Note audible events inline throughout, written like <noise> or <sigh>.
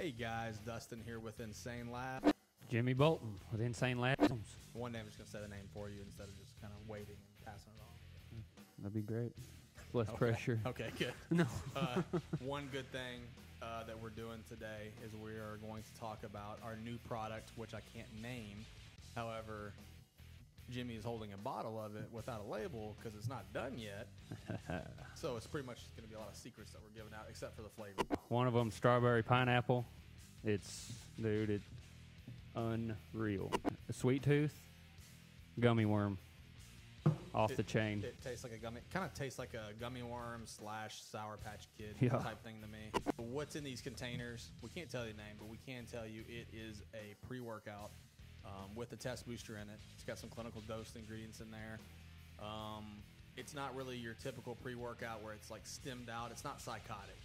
Hey guys, Dustin here with Insane Lab. Jimmy Bolton with Insane Labz. One day I'm just gonna say the name for you instead of just kind of waiting and passing it on. That'd be great. Less Okay. pressure. <laughs> Okay, good. <laughs> No. Uh, one good thing uh, that we're doing today is we are going to talk about our new product, which I can't name. However, Jimmy is holding a bottle of it without a label because it's not done yet. <laughs> so it's pretty much going to be a lot of secrets that we're giving out, except for the flavor. One of them strawberry pineapple. It's dude, it unreal. A sweet tooth, gummy worm, off the chain. It tastes like a gummy. Kind of tastes like a gummy worm slash Sour Patch Kid Yeah. type thing to me. What's in these containers? We can't tell you the name, but we can tell you it is a pre-workout um, with a test booster in it. It's got some clinical dose ingredients in there. Um, it's not really your typical pre-workout where it's like stemmed out. It's not psychotic.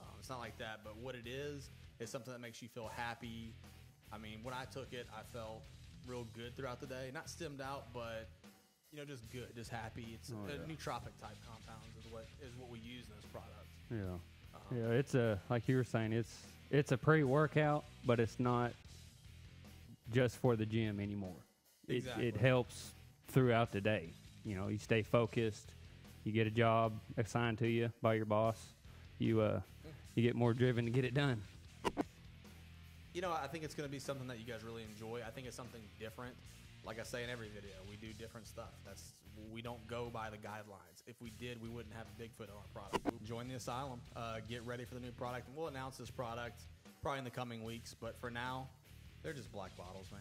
Um, it's not like that. But what it is is something that makes you feel happy. I mean, when I took it, I felt real good throughout the day. Not stemmed out, but you know, just good, just happy. It's Oh, a yeah. nootropic type compounds is what is what we use in this product. Yeah. Um, Yeah, it's a like you were saying, it's it's a pre-workout, but it's not just for the gym anymore. It, Exactly. it helps throughout the day. You know, you stay focused. You get a job assigned to you by your boss. You uh, you get more driven to get it done. You know, I think it's going to be something that you guys really enjoy. I think it's something different. Like I say in every video, we do different stuff. That's we don't go by the guidelines. If we did, we wouldn't have Bigfoot on our product. Join the asylum. Uh, get ready for the new product, and we'll announce this product probably in the coming weeks. But for now, they're just black bottles, man.